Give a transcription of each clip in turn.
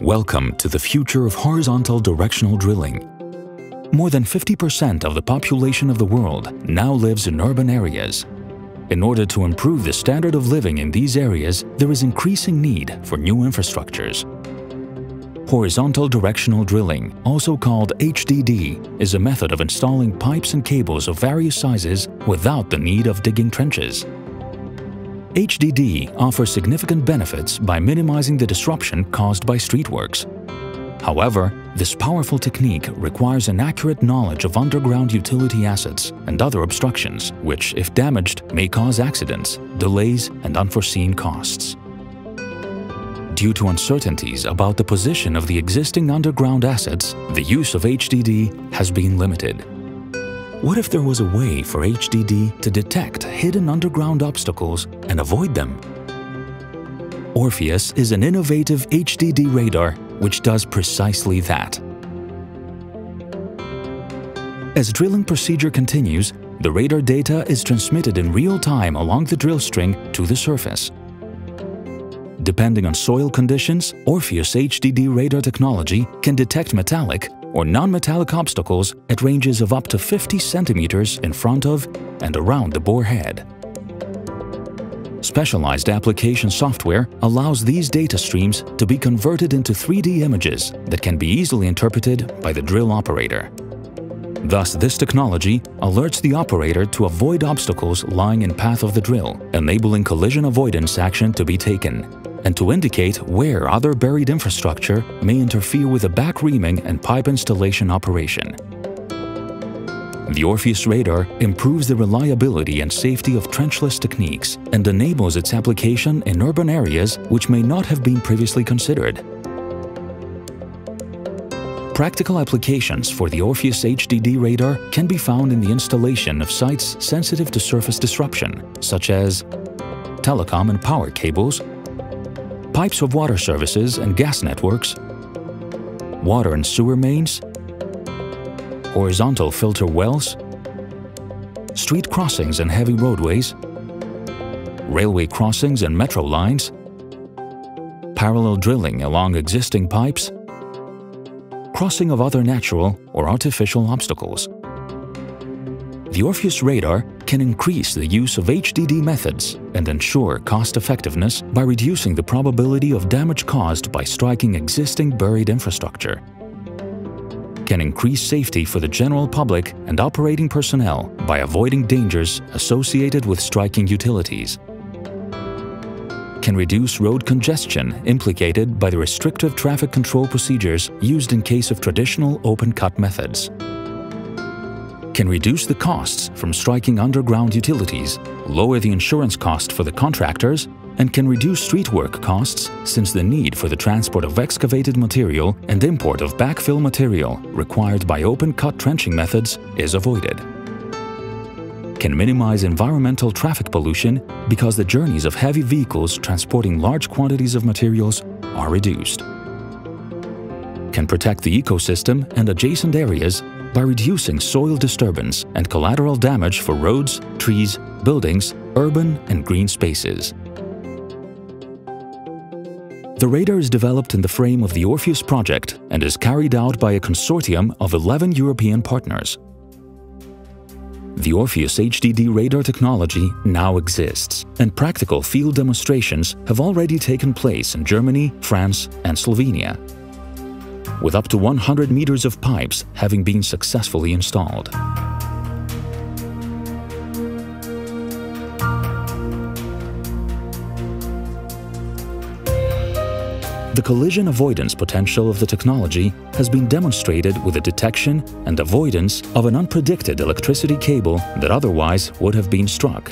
Welcome to the future of horizontal directional drilling. More than 50% of the population of the world now lives in urban areas. In order to improve the standard of living in these areas, there is increasing need for new infrastructures. Horizontal directional drilling, also called HDD, is a method of installing pipes and cables of various sizes without the need of digging trenches. HDD offers significant benefits by minimizing the disruption caused by streetworks. However, this powerful technique requires an accurate knowledge of underground utility assets and other obstructions, which, if damaged, may cause accidents, delays, and unforeseen costs. Due to uncertainties about the position of the existing underground assets, the use of HDD has been limited. What if there was a way for HDD to detect hidden underground obstacles and avoid them? ORFEUS is an innovative HDD radar which does precisely that. As drilling procedure continues, the radar data is transmitted in real time along the drill string to the surface. Depending on soil conditions, ORFEUS HDD radar technology can detect metallic or non-metallic obstacles at ranges of up to 50 centimeters in front of and around the bore head. Specialized application software allows these data streams to be converted into 3D images that can be easily interpreted by the drill operator. Thus, this technology alerts the operator to avoid obstacles lying in path of the drill, enabling collision avoidance action to be taken and to indicate where other buried infrastructure may interfere with the back reaming and pipe installation operation. The ORFEUS radar improves the reliability and safety of trenchless techniques and enables its application in urban areas which may not have been previously considered. Practical applications for the ORFEUS HDD radar can be found in the installation of sites sensitive to surface disruption, such as telecom and power cables pipes of water services and gas networks, water and sewer mains, horizontal filter wells, street crossings and heavy roadways, railway crossings and metro lines, parallel drilling along existing pipes, crossing of other natural or artificial obstacles. The ORFEUS radar can increase the use of HDD methods and ensure cost-effectiveness by reducing the probability of damage caused by striking existing buried infrastructure. Can increase safety for the general public and operating personnel by avoiding dangers associated with striking utilities. Can reduce road congestion implicated by the restrictive traffic control procedures used in case of traditional open-cut methods can reduce the costs from striking underground utilities, lower the insurance cost for the contractors, and can reduce street work costs since the need for the transport of excavated material and import of backfill material required by open-cut trenching methods is avoided. Can minimize environmental traffic pollution because the journeys of heavy vehicles transporting large quantities of materials are reduced. Can protect the ecosystem and adjacent areas by reducing soil disturbance and collateral damage for roads, trees, buildings, urban and green spaces. The radar is developed in the frame of the ORFEUS project and is carried out by a consortium of 11 European partners. The ORFEUS HDD radar technology now exists, and practical field demonstrations have already taken place in Germany, France and Slovenia with up to 100 meters of pipes having been successfully installed. The collision avoidance potential of the technology has been demonstrated with the detection and avoidance of an unpredicted electricity cable that otherwise would have been struck.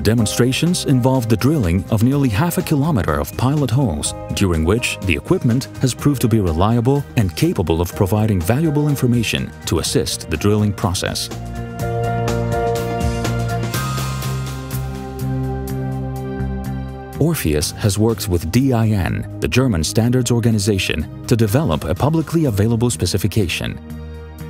Demonstrations involved the drilling of nearly half a kilometer of pilot holes, during which the equipment has proved to be reliable and capable of providing valuable information to assist the drilling process. ORFEUS has worked with DIN, the German standards organization, to develop a publicly available specification.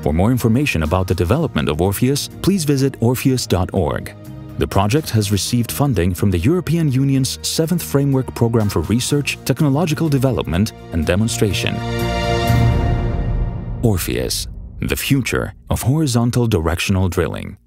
For more information about the development of ORFEUS, please visit orfeus.org. The project has received funding from the European Union's 7th Framework Program for Research, Technological Development and Demonstration. ORFEUS, the future of horizontal directional drilling.